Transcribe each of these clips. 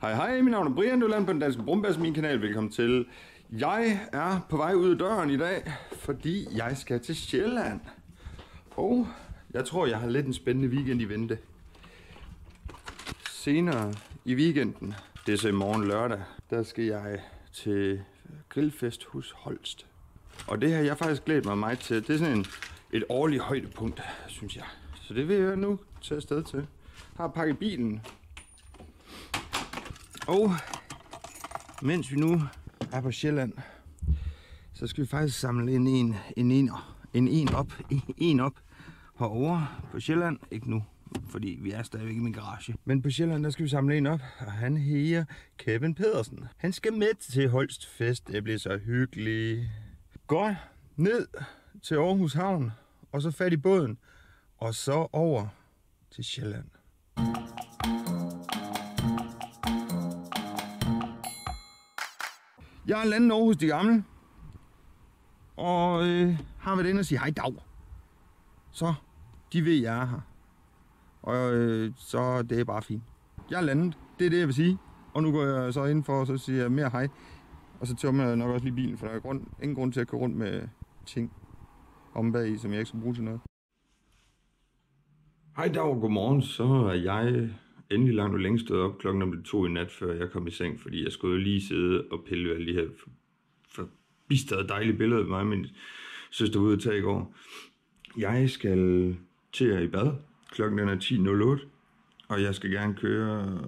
Hej hej, mit navn er Brian, du er på den danske Brumbærs, min kanal. Velkommen til. Jeg er på vej ud af døren i dag, fordi jeg skal til Sjælland. Og jeg tror, jeg har lidt en spændende weekend i vente. Senere i weekenden, det er så i morgen lørdag, der skal jeg til grillfest hos Holst. Og det her, jeg faktisk glædet mig meget til. Det er sådan en, et årligt højdepunkt, synes jeg. Så det vil jeg nu tage afsted til. Har pakket bilen. Og mens vi nu er på Sjælland, så skal vi faktisk samle en en, en, en, en, en op, en op herovre på Sjælland. Ikke nu, fordi vi er stadigvæk i min garage. Men på Sjælland, der skal vi samle en op, og han hedder Kevin Pedersen. Han skal med til Holst Fest. Det bliver så hyggeligt. Godt ned til Aarhus Havn, og så fat i båden, og så over til Sjælland. Jeg er landet over hos de gamle, og øh, har været inde og sige hej dag. Så de ved, jeg er her. Og øh, så det er bare fint. Jeg er landet, det er det, jeg vil sige. Og nu går jeg så ind for, og så siger jeg mere hej. Og så tømmer jeg nok også lige bilen, for der er grund, ingen grund til at køre rundt med ting om bag i, som jeg ikke skal bruge til noget. Hej dag og godmorgen, så er jeg endelig langt og længe stået op klokken om to i nat, før jeg kom i seng, fordi jeg skulle jo lige sidde og pille alle de her forbistrede dejlige billeder af mig og min søster ude at tage i går. Jeg skal til at i bad. Klokken er 10.08, og jeg skal gerne køre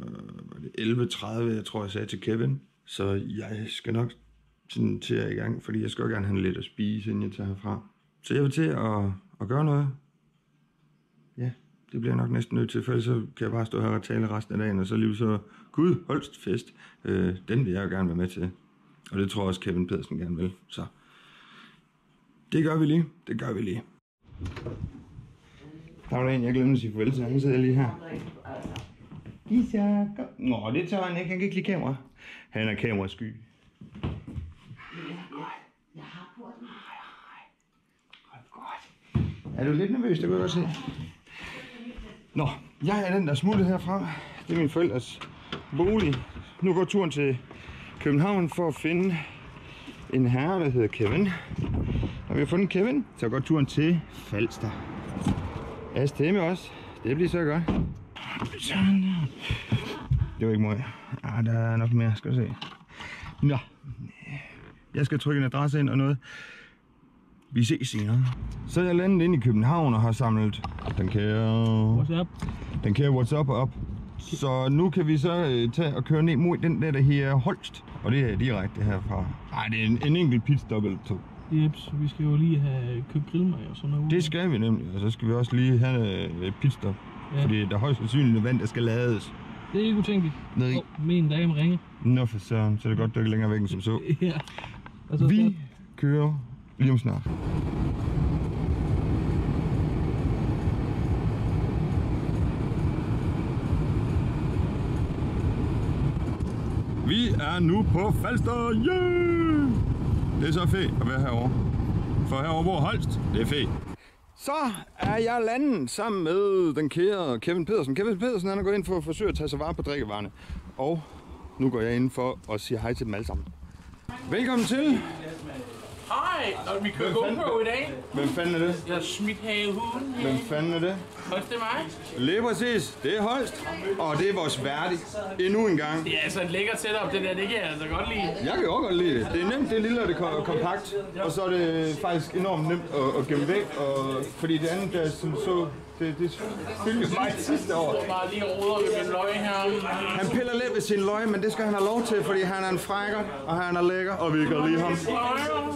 det 11.30, jeg tror jeg sagde til Kevin. Så jeg skal nok sådan til at i gang, fordi jeg skal gerne have lidt at spise, inden jeg tager herfra. Så jeg vil til at, at gøre noget. Ja, det bliver jeg nok næsten nødt til, for så kan jeg bare stå her og tale resten af dagen, og så lige så, gud, Holstfest, øh, den vil jeg jo gerne være med til. Og det tror jeg også Kevin Pedersen gerne vil, så det gør vi lige, det gør vi lige. Der var en, jeg glemte at sige farvel til, han sidder lige her. Isa, kom. Nå, det tør han ikke, han kan ikke lide kamera. Han er kamerasky. Jeg har på den. Er du lidt nervøs, det kan jeg godt se. Nå, jeg er den, der smuttet herfra. Det er min forældres bolig. Nu går turen til København for at finde en herre, der hedder Kevin. Når vi har fundet Kevin, så går turen til Falster. Er stemme også. Det bliver så godt. Sådan der. Det var ikke meget. Ah, der er nok mere, skal du se. Nå. Jeg skal trykke en adresse ind og noget. Vi ses senere. Så er jeg landet ind i København og har samlet den kære... What's up? Den kære WhatsApp op. Så nu kan vi så øh, tage og køre ned mod den der, der her Holst. Og det er direkte herfra. Nej, det er en, en enkelt pitstop eller to. Jeps, vi skal jo lige have købt grillmad og sådan noget. Det skal vi nemlig, og så skal vi også lige have øh, et pitstop. Ja. Fordi der er højst sandsynligt vand, der skal lades. Det er ikke utænkeligt. Ned i. Åh, min dame ringer. Nå for søren, så er det godt, du er ikke længere væk end som så. ja. Og så Vi kører lige om snart. Vi er nu på Falster, yeah! Det er så fedt at være herovre. For herovre hvor Holst, det er fedt. Så er jeg landet sammen med den kære Kevin Pedersen. Kevin Pedersen han er gået ind for at forsøge at tage sig vare på drikkevarerne. Og nu går jeg ind for at sige hej til dem alle sammen. Velkommen til. Hej, og vi kører GoPro i dag. Hvem fanden er det? Jeg er smidt huden. Hvem fanden er det? Også det mig. Lige præcis. Det er Holst. Og det er vores værdig. Endnu en gang. Det er altså en lækker setup, det der. Det kan jeg altså godt lide. Jeg kan også godt lide det. Det er nemt, det er lille og det er ko- kompakt. Og så er det faktisk enormt nemt at, at gemme væk. Og, fordi det andet, der som så, det, det fyldte mig sidste år. Bare lige roder ved min løg her. Han piller lidt ved sin løg, men det skal han have lov til, fordi han er en frækker, og han er lækker, og vi kan lide ham.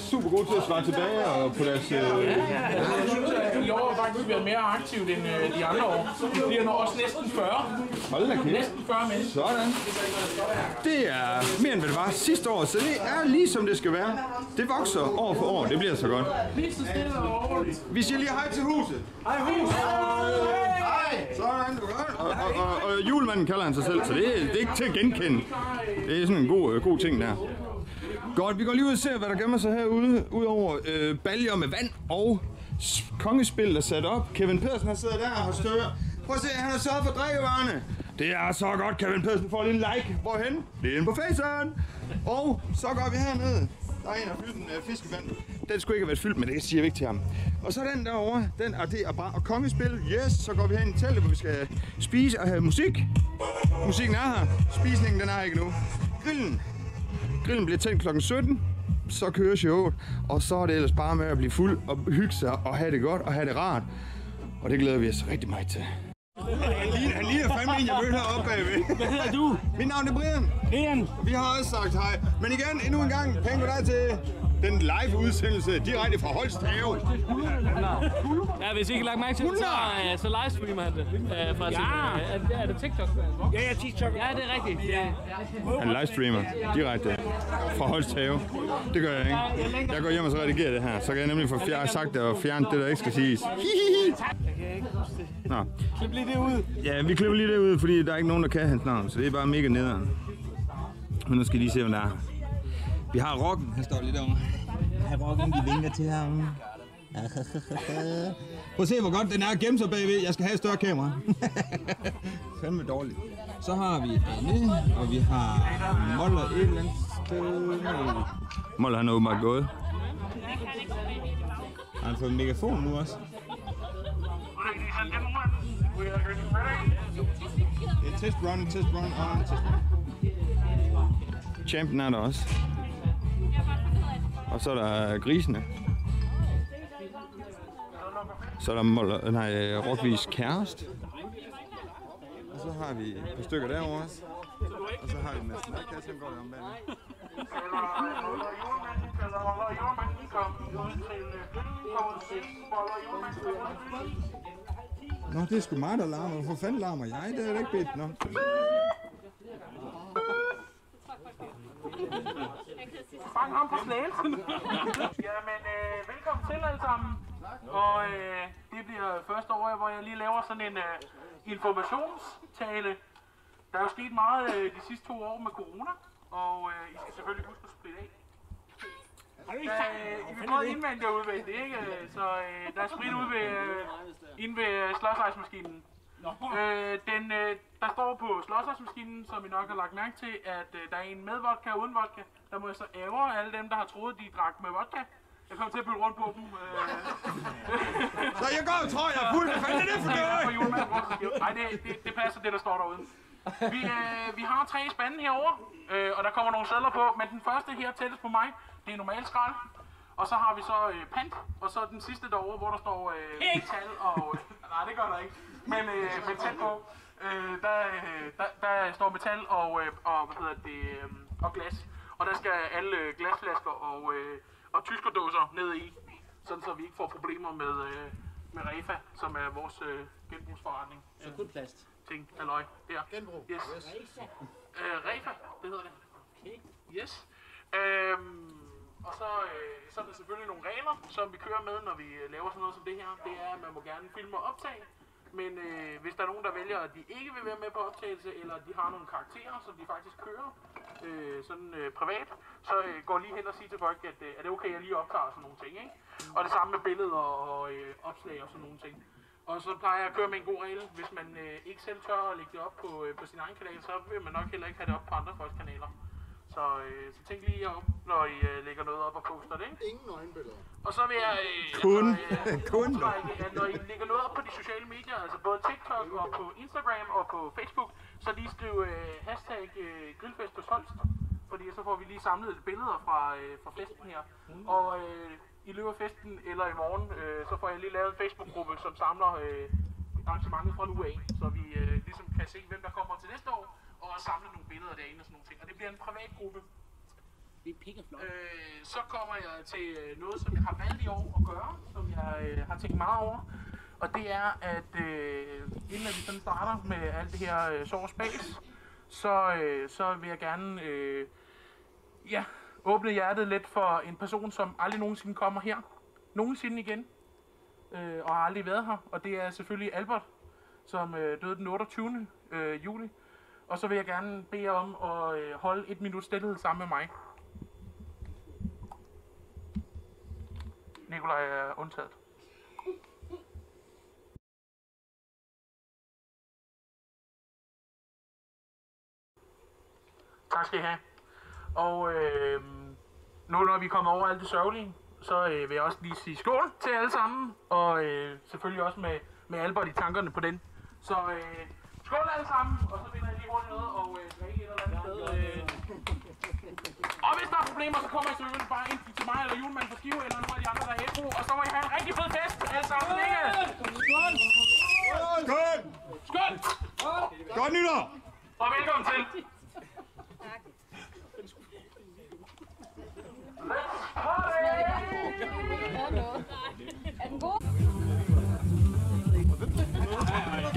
Super god til at svare tilbage og på deres... Øh, Jeg synes, at i år har faktisk været mere aktivt end øh, de andre år. Vi bliver nu også næsten 40. hold da kæft. Næsten 40 mennesker. Sådan. Det er mere end hvad det var sidste år, så det er lige som det skal være. Det vokser år for år, det bliver så godt. Lige. Vi siger lige hej til huset. Hej hus. Hej. Du. Og, og, og, og julemanden kalder han sig selv, så det, det er ikke til at genkende. Det er sådan en god, øh, god ting der. Godt, vi går lige ud og ser, hvad der gemmer sig herude, udover øh, baljer med vand og kongespil, der er sat op. Kevin Pedersen har siddet der og har stået. Prøv at se, han har sørget for drikkevarerne. Det er så godt, Kevin Pedersen får lige en like. Hvorhen? Det er inde på faceren. Og så går vi herned. Der er en, der har fyldt en øh, fiskevand. Den skulle ikke have været fyldt, men det siger vi ikke til ham. Og så den derovre, den er det er bare og kongespil. Yes, så går vi hen i teltet, hvor vi skal spise og have musik. Musikken er her. Spisningen, den er her ikke nu. Grillen. Grillen bliver tændt klokken 17 så kører showet, og så er det ellers bare med at blive fuld og hygge sig og have det godt og have det rart. Og det glæder vi os rigtig meget til. Han ligner, han ligner fandme en, jeg mødte heroppe bagved. Hvad hedder du? Mit navn er Brian. Brian. Vi har også sagt hej. Men igen, endnu en gang, pænt på dig til den live udsendelse direkte fra Holst Have. Ja, hvis I ikke lagt mærke til det, så, uh, så livestreamer han det. Uh, fra ja. er, det, er det TikTok? Ja, ja, TikTok. Ja, det er rigtigt. Ja. Han livestreamer direkte fra Holst Have. Det gør jeg ikke. Jeg går hjem og så redigerer det her. Så kan jeg nemlig få fjer- sagt det og fjerne det, der ikke skal siges. Nå. Klip lige det ud. Ja, vi klipper lige det ud, fordi der er ikke nogen, der kan hans navn, så det er bare mega nederen. Men nu skal I lige se, hvem der er. Vi har Rocken, han står lige derovre. Her Rocken, de vinker til ham. Prøv at se, hvor godt den er at gemme sig bagved. Jeg skal have et større kamera. Fandme dårligt. Så har vi Anne, og vi har Moller et eller andet sted. Moller han er åbenbart gået. Har han fået en megafon nu også? Det er. En test run, test run on, test run. Champion er der også. Og så er der øh, grisene. Så er der mål, øh, nej, øh, Rockvis kæreste. Og så har vi et par stykker derovre også. Og så har vi Mads Madkasse, han går der om bagved. Eller Nå, det er sgu mig, der larmer. Hvor fanden larmer jeg? Det er da ikke bedt. Nå. Fang ham på slælsen. Jamen, øh, velkommen til alle sammen. Og øh, det bliver første år, hvor jeg lige laver sådan en øh, informationstale. Der er jo sket meget øh, de sidste to år med corona, og øh, I skal selvfølgelig huske at spritte af. Øh, I vil både indvendigt og udvendigt, ikke? Så øh, der er sprit ude ved, øh, inde ved øh, slåsejsmaskinen. Øh, den, øh, der står på slåsejsmaskinen, som I nok har lagt mærke til, at øh, der er en med vodka og uden vodka. Der må jeg så ære alle dem, der har troet, de drak med vodka. Jeg kommer til at bytte rundt på dem. Øh. Så jeg går og tror, jeg er fuld. Hvad fanden er det for noget? Nej, det, det, det passer det, der står derude. Vi, øh, vi har tre spande herovre, øh, og der kommer nogle sædler på, men den første her tættest på mig, det er normal skrald. Og så har vi så øh, pant, og så den sidste derovre, hvor der står øh, metal og... nej, det gør der ikke. Men, øh, men tæt på, øh, der, øh, der, der står metal og, øh, og, hvad hedder det, øh, og glas. Og der skal alle øh, glasflasker og, øh, og tyskerdåser ned i, sådan så vi ikke får problemer med, øh, med Refa, som er vores øh, genbrugsforretning. Så kun plast. Ting, halløj, der. Genbrug. Yes. Øh, Refa, det hedder det. Okay. Yes. Øhm, og så, øh, så er der selvfølgelig nogle regler, som vi kører med, når vi øh, laver sådan noget som det her. Det er, at man må gerne filme og optage. Men øh, hvis der er nogen, der vælger, at de ikke vil være med på optagelse, eller de har nogle karakterer, som de faktisk kører øh, sådan øh, privat, så øh, går lige hen og siger til folk, at øh, er det okay, at jeg lige optager sådan nogle ting, ikke? Og det samme med billeder og øh, opslag og sådan nogle ting. Og så plejer jeg at køre med en god regel. Hvis man øh, ikke selv tør at lægge det op på, øh, på sin egen kanal, så vil man nok heller ikke have det op på andre folks kanaler. Så, øh, så tænk lige op, når I øh, lægger noget op og poster det, ikke? Ingen nøgenbilleder. Og så vil jeg... Øh, Kun. altså, øh, Kun. at når I lægger noget op på de sociale medier, altså både TikTok og på Instagram og på Facebook, så lige skriv øh, hashtag øh, grillfest hos Holst. Fordi så får vi lige samlet lidt billeder fra, øh, fra festen her. Og øh, i løbet af festen eller i morgen, øh, så får jeg lige lavet en Facebook-gruppe, som samler øh, arrangementet fra nu af. Så vi øh, ligesom kan se, hvem der kommer til næste år, og samle nogle billeder derinde og sådan nogle ting. Og det bliver en privat gruppe. Øh, så kommer jeg til øh, noget, som jeg har valgt i år at gøre, som jeg øh, har tænkt meget over. Og det er, at øh, inden at vi sådan starter med alt det her øh, sår space, så, øh, så vil jeg gerne øh, ja, åbne hjertet lidt for en person, som aldrig nogensinde kommer her. Nogensinde igen. Øh, og har aldrig været her. Og det er selvfølgelig Albert, som øh, døde den 28. Øh, juli. Og så vil jeg gerne bede jer om at øh, holde et minut stillhed sammen med mig. Nikolaj er undtaget. Tak skal I have. Og øh, nu når vi er kommet over alt det sørgelige, så øh, vil jeg også lige sige skål til alle sammen. Og øh, selvfølgelig også med, med Albert i tankerne på den. Så øh, skål alle sammen, og så finder jeg lige hurtigt noget og øh, drikke et eller andet sted. Øh. Og hvis der er problemer, så kommer I selvfølgelig bare ind til mig eller julemanden på skive, eller nogle af de andre, der er ædru. Og så må I have en rigtig fed fest alle sammen, ikke? Skål! Skål! Skål! Godt nytår! Og velkommen til.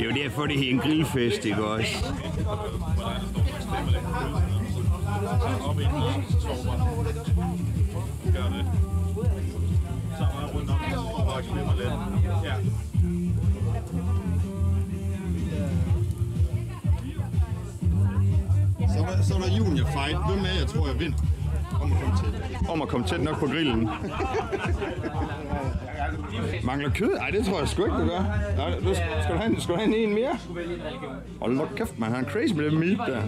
Jo derfor, det er en grillfest, ikke også? Så så er der junior fight. Hvem er jeg tror, jeg vinder? Om at komme til. Om at komme tæt nok på grillen. Mangler kød? Ej, det tror jeg sgu ikke, du gør. Nej, du, skal, du have, en- skal du have en, en mere? Hold nu kæft, man. Han er crazy med det meat der.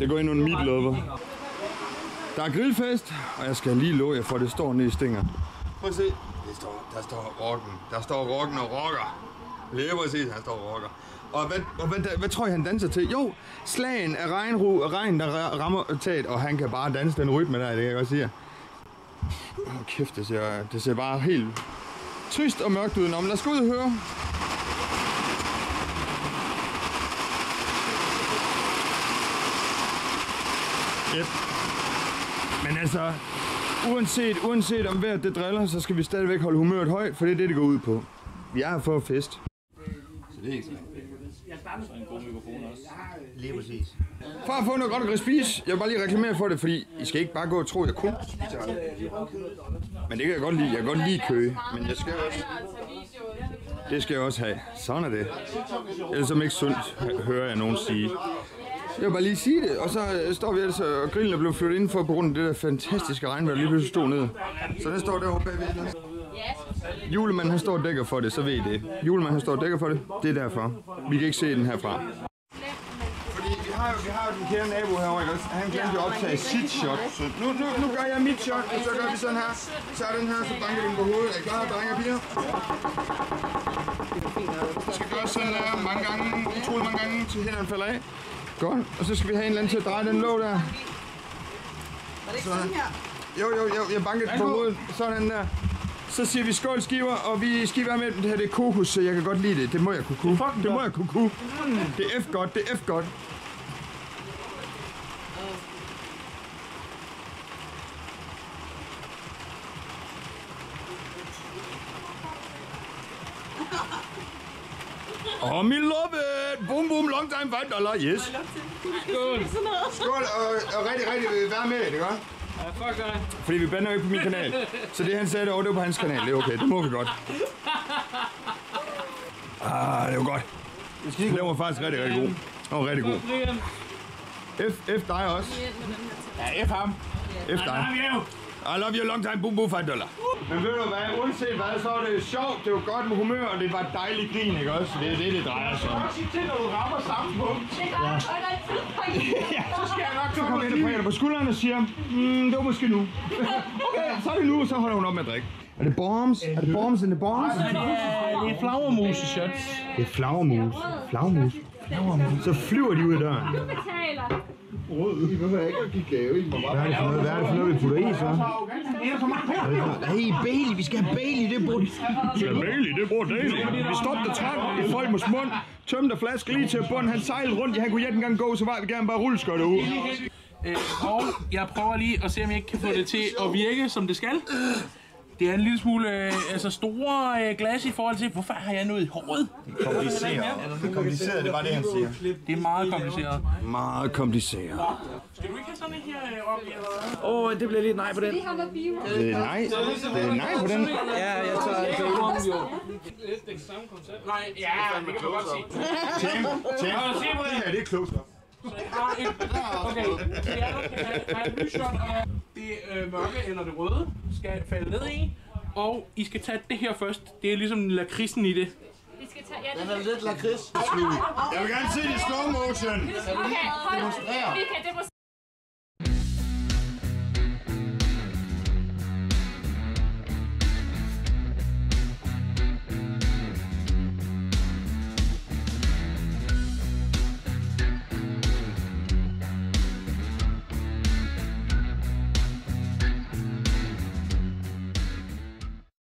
Det går ind under meat lover. Der er grillfest, og jeg skal lige love jer for, det står nede i stinger. Prøv at se. Det står, der står rocken. Der står rocken og rocker. Lige præcis, han står og rocker. Og hvad, og hvad, hvad tror I, han danser til? Jo, slagen af regnru, regn, der rammer taget, og han kan bare danse den rytme der, det kan jeg godt sige. Åh, kæft, det ser, det ser bare helt trist og mørkt ud. Nå, men lad os gå ud og høre. Yep. Men altså, uanset, uanset om vejret det driller, så skal vi stadigvæk holde humøret højt, for det er det, det går ud på. Vi er her for at fest. Så det er ikke så Lige præcis. For at få noget godt at spise, jeg vil bare lige reklamere for det, fordi I skal ikke bare gå og tro, at jeg kun spiser det. Men det kan jeg godt lide. Jeg kan godt lide køge, men jeg skal også... Det skal jeg også have. Sådan er det. Ellers er det ikke sundt, hører jeg nogen sige. Jeg vil bare lige sige det, og så øh, står vi altså, og grillen er blevet flyttet indenfor på grund af det der fantastiske regnvejr, der lige pludselig stod ned. Så den står derovre bagved. Julemanden han står og dækker for det, så ved I det. Julemanden han står og dækker for det, det er derfor. Vi kan ikke se den herfra. Fordi vi har jo, vi har jo den kære nabo herovre, ikke også? Han glemte jo at optage sit shot. Så nu, nu, nu gør jeg mit shot, og så gør vi sådan her. Så er den her, så banker vi den på hovedet. Er I klar, drenge og piger? Vi skal gøre sådan der mange gange, utrolig mange gange, til hænderne falder af. Godt. Og så skal vi have en eller anden til at dreje den låg der. Sådan. Jo, jo, jo, jeg banker den på hovedet. Sådan der. Så siger vi skål skiver, og vi skal være med det her, det er kokos, så jeg kan godt lide det. Det må jeg kunne kunne. Det må jeg kunne kunne. Det er F godt, det er F godt. Oh, me love it! Boom, boom, long time fight dollar, yes. Skål, og, og rigtig, rigtig vær med, det godt? Fuck dig. Fordi vi bander jo ikke på min kanal. Så det han sagde derovre, det var på hans kanal. Det er okay, det må vi godt. Ah, det var godt. Det var faktisk rigtig, rigtig god. Det var rigtig god. F, F dig også. Ja, F ham. F dig. I love you long time, boom boom fight dollar. Men ved du hvad, uanset hvad, så er det sjovt, det var godt med humør, og det var dejligt grin, ikke også? Det er det, det drejer sig om. Sig til, når du rammer samme punkt. Så skal jeg nok så komme ind og dig på skulderen og siger, mm, det var måske nu. okay, så er det nu, og så holder hun op med at drikke. Er det bombs? Er det bombs in the bombs? Det er flagermus i shots. Det er flagermus. Flagermus. Så flyver de ud af døren. betaler. Hvorfor ikke at give gave i? Hvad er det for noget, Hvad er det for noget vi putter i, så? Hey, Bailey, vi skal have Bailey, det er brugt. Vi skal have Bailey, det brugt Bailey. Vi stoppede træt i Folmers mund, tømte flaske lige til bunden, han sejlede rundt, han kunne ikke engang gå, så var vi gerne bare rulleskøjte ud. Øh, og jeg prøver lige at se, om jeg ikke kan få det til at virke, som det skal. Det er en lille smule øh, altså store øh, glas i forhold til, hvorfor har jeg noget i håret? Kompliceret. Det er kompliceret, det var det, han siger. Det er meget kompliceret. Meget kompliceret. Skal du ikke have sådan en her øh, op i, eller? Åh, oh, det bliver lidt nej på den. Det er nej. Det er nej på den. Ja, jeg tager babyrum jo. Nej, ja, det kan man godt sige. Tim, Tim. Det. Det her, det er klogt. Okay, det er der have, have et lysshot, og det øh, mørke eller det røde skal falde ned i. Og I skal tage det her først. Det er ligesom lakridsen i det. Vi skal tage... Ja, Den det, er lidt lakrids. Jeg vil gerne se det i slow motion. okay, hold. Vi kan demonstrere.